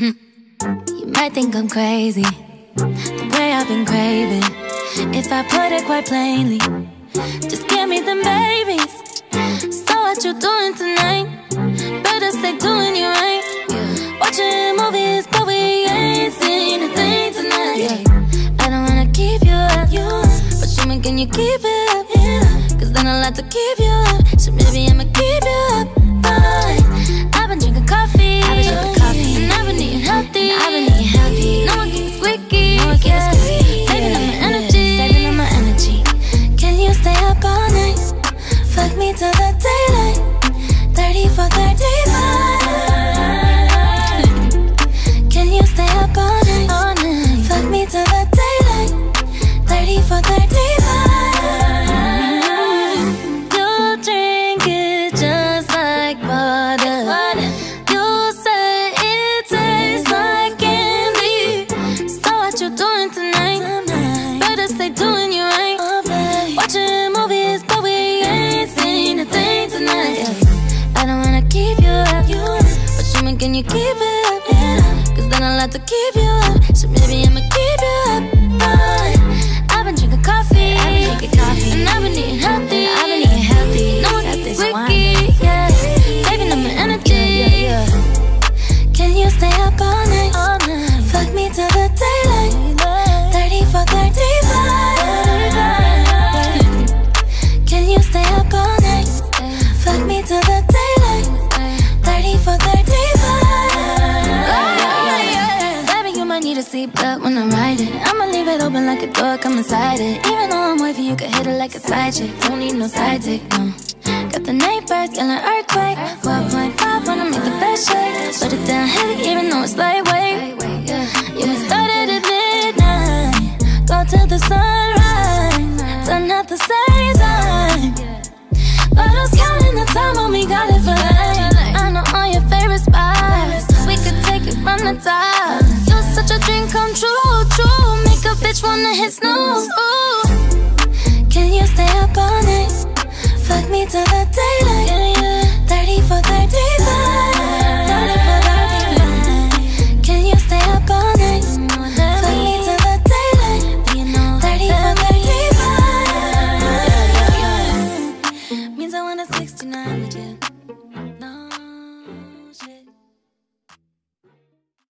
you might think I'm crazy, the way I've been craving. If I put it quite plainly, just give me them babies. So what you doing tonight? Better stay doing you right. Watching movies, but we ain't seen a thing tonight. I don't wanna keep you up, but show me can you keep it up? Cause then I'll have to keep you up. So maybe I'ma keep can you keep it up? Cause then I'll have to keep you up. So maybe it open like a door, come inside it. Even though I'm wavy, you can hit it like a side chick. Don't need no side dick, no. Got the neighbors yelling earthquake. 4.5 wanna make the best shake. Put it down heavy, even though it's lightweight. Yeah, it started at midnight. Go till the sunrise. Done at the same time. But who's counting the time when we got it for life? I know all your favorite spots. We could take it from the top. You're such a dream come true, true bitch wanna hit snooze. Ooh. Can you stay up all night? Fuck me till the daylight. Yeah, yeah. 30 for 30 for Can you stay up all night? Fuck me till the daylight. 30 for 35. Yeah. Means I want a 69 with you.